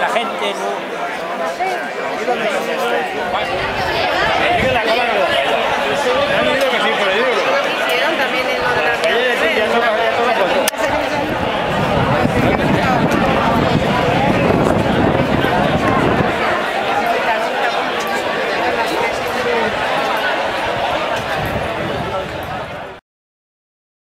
la gente.